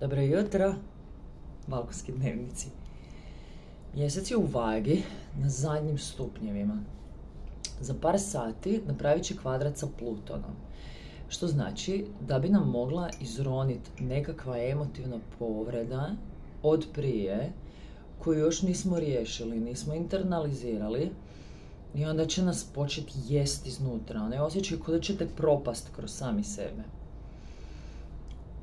Dobro jutro, Balkovski dnevnici. Mjesec je u vagi na zadnjim stupnjevima. Za par sati napravit će kvadrat sa Plutonom. Što znači da bi nam mogla izroniti nekakva emotivna povreda od prije koju još nismo riješili, nismo internalizirali i onda će nas početi jest iznutra. Onaj osjećaj kod da ćete propast kroz sami sebe.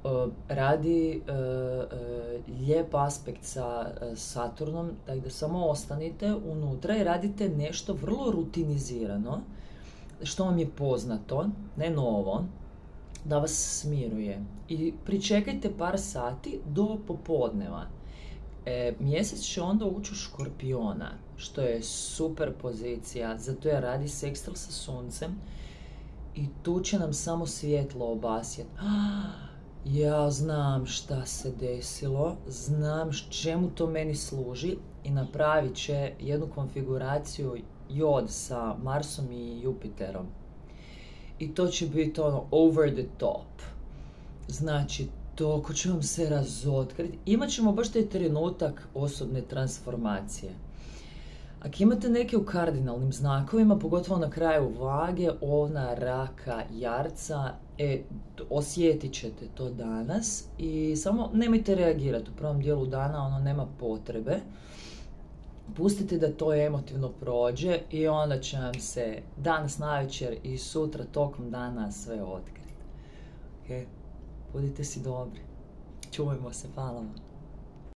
E, radi e, e, lijep aspekt sa Saturnom, tako da samo ostanite unutra i radite nešto vrlo rutinizirano, što vam je poznato, ne novo, da vas smiruje. I pričekajte par sati do popodneva. E, mjesec će onda ući u škorpiona, što je super pozicija, zato je radi sekstil sa suncem i tu će nam samo svjetlo obasjeti. ja znam šta se desilo, znam čemu to meni služi i napravit će jednu konfiguraciju jod sa Marsom i Jupiterom. I to će biti ono over the top. Znači, toliko će vam se razotkriti. Imat ćemo baš taj trenutak osobne transformacije. Ako imate neke u kardinalnim znakovima, pogotovo na kraju vage, ovna, raka, jarca, e, osjetit ćete to danas i samo nemojte reagirati u prvom dijelu dana, ono nema potrebe. Pustite da to emotivno prođe i onda će vam se danas navečer i sutra tokom dana sve otkriti. Ok, budite si dobri. Čujemo se, hvala vam.